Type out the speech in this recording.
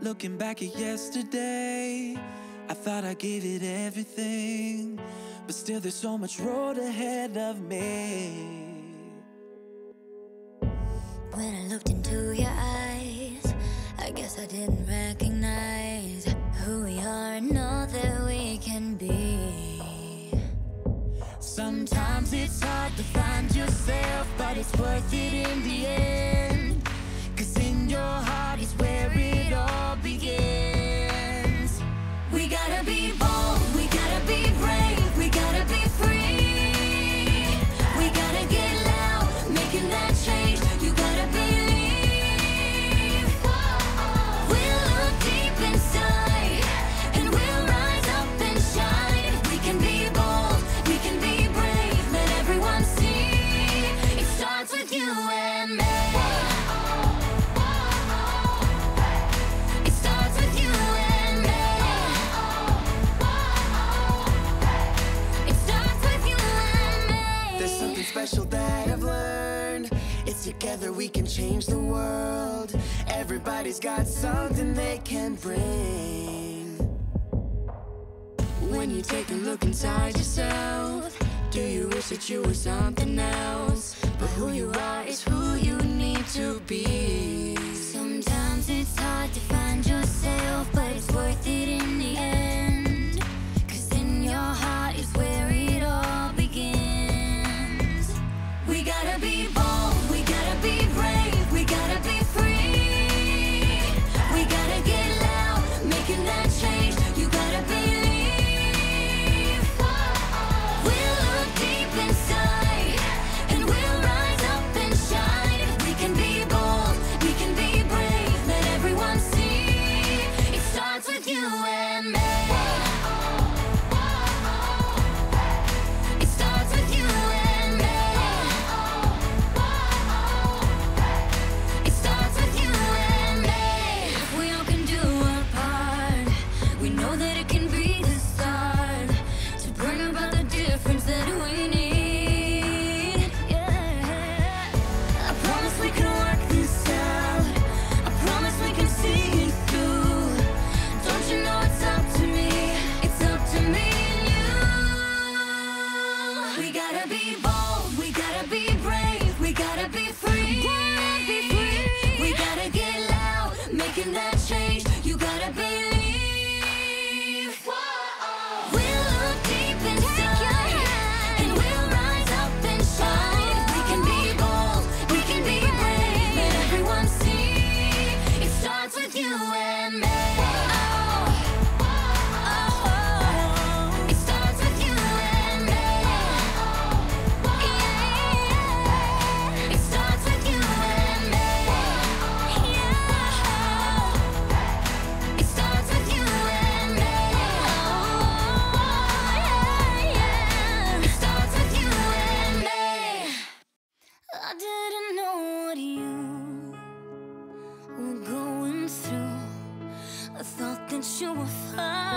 Looking back at yesterday, I thought I gave it everything, but still there's so much road ahead of me. When I looked into your eyes, I guess I didn't recognize who we are and all that we can be. Sometimes it's hard to find yourself, but it's worth it in the end. Cause in your heart is where Together we can change the world Everybody's got something they can bring When you take a look inside yourself Do you wish that you were something else? But who you are is who you We gotta be bold, we gotta be brave, we gotta be free. Be free. We gotta get loud, making that change. you were going through. I thought that you were fine.